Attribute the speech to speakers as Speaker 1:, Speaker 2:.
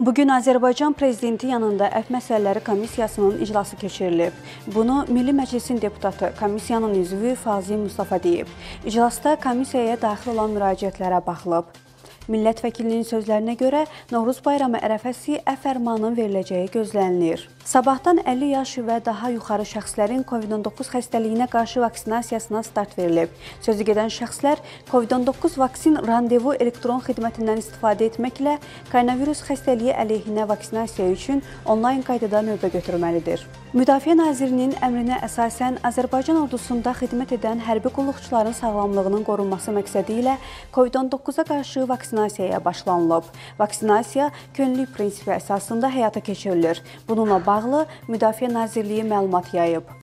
Speaker 1: Bu gün Azərbaycan prezidenti yanında Əf məsələləri komissiyasının iclası keçirilib. Bunu Milli Məclisin deputatı, komissiyanın üzvü Fazil Mustafa deyib. İclasda komissiyaya daxil olan müraciətlərə baxılıb. Millət vəkilinin sözlərinə görə Novruz bayramı ərəfəsi əf fərmanının veriləcəyi gözlənilir. Sabahdan 50 yaş və daha yuxarı şəxslərin COVID-19 xəstəliyinə qarşı vaksinasiyasına start verilib. Sözü gedən şəxslər COVID-19 vaksin randevu elektron xidmətindən istifadə etməklə koronavirus xəstəliyi əleyhinə vaksinasiya üçün onlayn qaydada növbə götürməlidir. Müdafiə Nazirinin əmrinə əsasən Azərbaycan ordusunda xidmət edən hərbi qulluqçuların sağlamlığının qorunması məqsədi ilə COVID-19-a qarşı vaksinasiyaya başlanılıb. Vaksinasiya könüllülük prinsipi əsasında həyata keçirilir. Bununla bağlı Müdafiə Nazirliyi məlumat yayıb.